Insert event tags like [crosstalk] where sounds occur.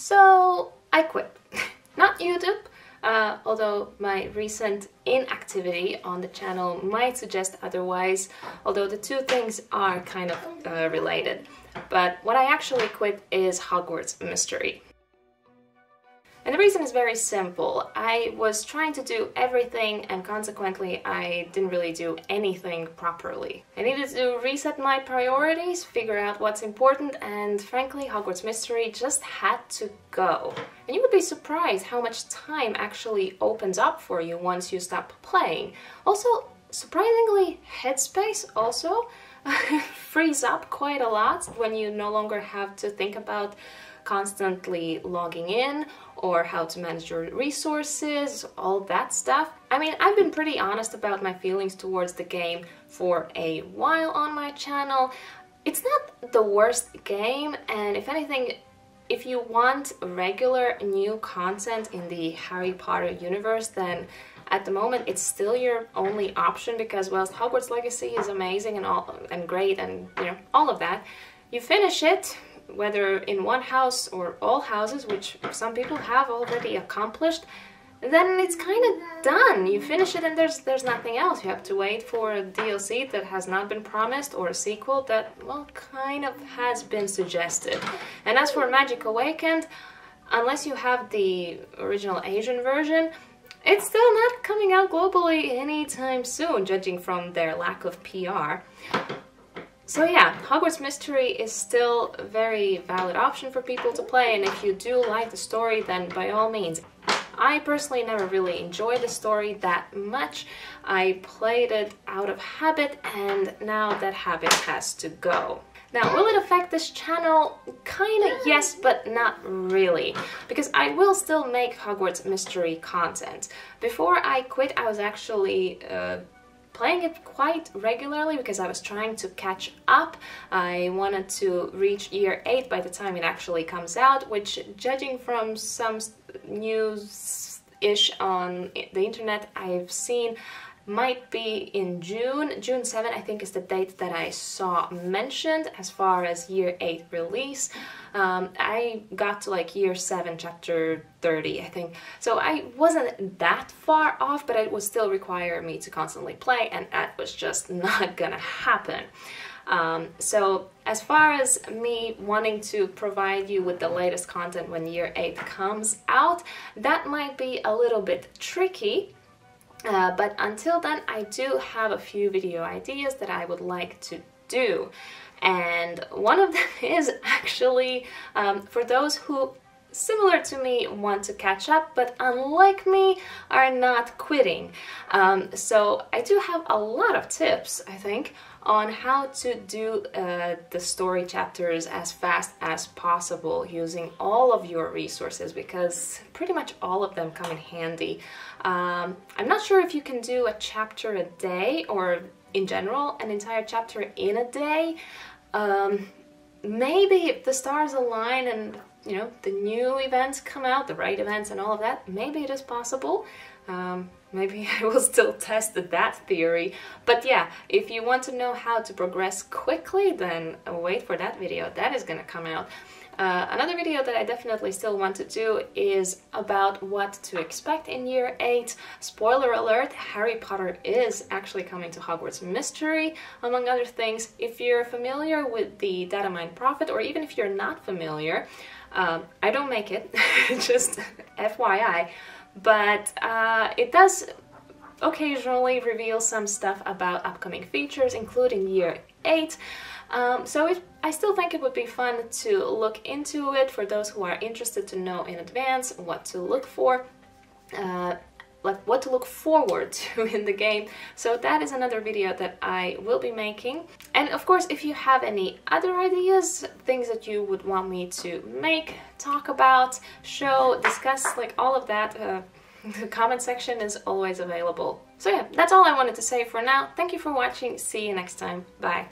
So I quit. [laughs] Not YouTube, uh, although my recent inactivity on the channel might suggest otherwise, although the two things are kind of uh, related. But what I actually quit is Hogwarts Mystery. And the reason is very simple. I was trying to do everything and consequently I didn't really do anything properly. I needed to reset my priorities, figure out what's important, and frankly, Hogwarts Mystery just had to go. And you would be surprised how much time actually opens up for you once you stop playing. Also, surprisingly, headspace also [laughs] frees up quite a lot when you no longer have to think about constantly logging in or how to manage your resources, all that stuff. I mean, I've been pretty honest about my feelings towards the game for a while on my channel. It's not the worst game, and if anything, if you want regular new content in the Harry Potter universe, then at the moment it's still your only option because whilst Hogwarts Legacy is amazing and all and great and you know all of that, you finish it whether in one house or all houses, which some people have already accomplished, then it's kind of done. You finish it and there's there's nothing else. You have to wait for a DLC that has not been promised or a sequel that, well, kind of has been suggested. And as for Magic Awakened, unless you have the original Asian version, it's still not coming out globally anytime soon, judging from their lack of PR. So yeah, Hogwarts Mystery is still a very valid option for people to play and if you do like the story then by all means. I personally never really enjoyed the story that much. I played it out of habit and now that habit has to go. Now, will it affect this channel? Kinda yes, but not really, because I will still make Hogwarts Mystery content. Before I quit, I was actually uh, playing it quite regularly because I was trying to catch up. I wanted to reach year 8 by the time it actually comes out, which judging from some news-ish on the internet I've seen might be in June. June 7 I think is the date that I saw mentioned as far as year 8 release. Um, I got to like year 7 chapter 30 I think. So I wasn't that far off but it would still require me to constantly play and that was just [laughs] not gonna happen. Um, so as far as me wanting to provide you with the latest content when year 8 comes out, that might be a little bit tricky uh, but until then, I do have a few video ideas that I would like to do. And one of [laughs] them is actually um, for those who similar to me want to catch up but unlike me are not quitting um, so I do have a lot of tips I think on how to do uh, the story chapters as fast as possible using all of your resources because pretty much all of them come in handy. Um, I'm not sure if you can do a chapter a day or in general an entire chapter in a day. Um, maybe if the stars align and you know the new events come out, the right events and all of that, maybe it is possible. Um, maybe [laughs] I will still test that theory. But yeah, if you want to know how to progress quickly, then wait for that video. That is gonna come out. Uh, another video that I definitely still want to do is about what to expect in year 8. Spoiler alert, Harry Potter is actually coming to Hogwarts Mystery, among other things. If you're familiar with the Datamine Prophet, or even if you're not familiar, um, I don't make it, [laughs] just FYI, but uh, it does occasionally reveal some stuff about upcoming features, including year 8. Um, so it, I still think it would be fun to look into it for those who are interested to know in advance what to look for. Uh, like what to look forward [laughs] to in the game. So that is another video that I will be making. And of course, if you have any other ideas, things that you would want me to make, talk about, show, discuss, like all of that, uh, [laughs] the comment section is always available. So yeah, that's all I wanted to say for now. Thank you for watching. See you next time. Bye.